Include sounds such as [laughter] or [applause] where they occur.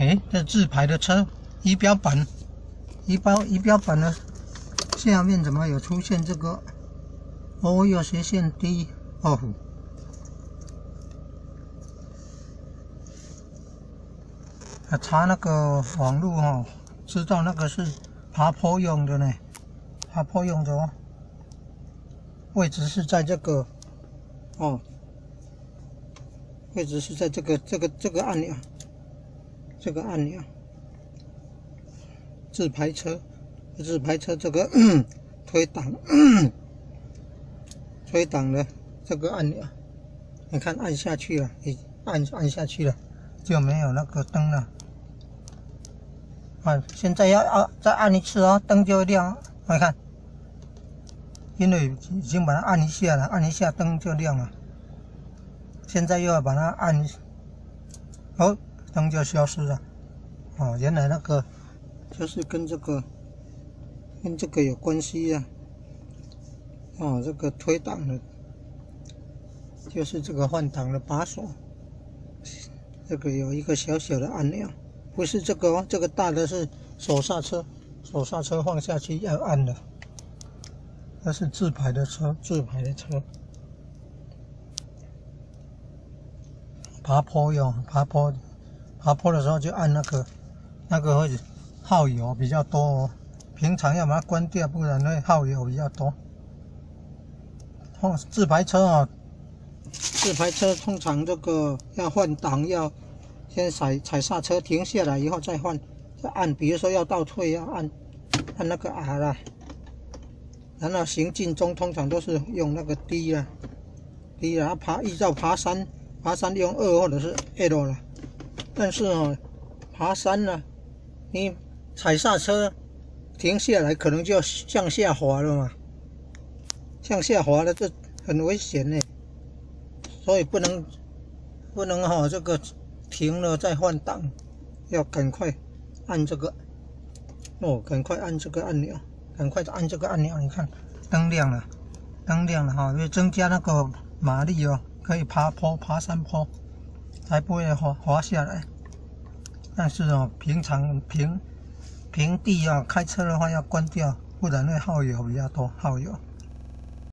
哎，这自排的车仪表板，仪表仪表板的下面怎么有出现这个 O 右斜线 D off？啊，查那个网络哦，知道那个是爬坡用的呢，爬坡用的哦。位置是在这个哦，位置是在这个这个这个按钮，这个按钮，自拍车，自拍车这个推 [coughs] 挡，推挡 [coughs] 的这个按钮，你看按下去了，你按按下去了，就没有那个灯了。啊，现在要要再按一次哦，灯就会亮。来看，因为已经把它按一下了，按一下灯就亮了。现在又要把它按，哦，灯就消失了。哦，原来那个就是跟这个跟这个有关系呀。哦，这个推挡的，就是这个换挡的把手，这个有一个小小的按钮。不是这个哦，这个大的是手刹车，手刹车放下去要按的。那是自排的车，自排的车。爬坡用，爬坡，爬坡的时候就按那个，那个会耗油比较多哦。平常要把它关掉，不然会耗油比较多。哦，自排车啊，自排车通常这个要换挡要。先踩踩刹车，停下来以后再换，再按。比如说要倒退，要按按那个 R 啦。然后行进中通常都是用那个 D 啦，D 啦。爬依照爬山，爬山用二或者是 L 了。但是哦，爬山呢，你踩刹车停下来，可能就要向下滑了嘛。向下滑了，这很危险呢。所以不能不能哈这个。停了再换挡，要赶快按这个哦，赶快按这个按钮，赶快按这个按钮。你看灯亮了，灯亮了哈，因为增加那个马力哦，可以爬坡、爬山坡，才不会滑滑下来。但是哦，平常平平地啊，开车的话要关掉，不然会耗油比较多，耗油。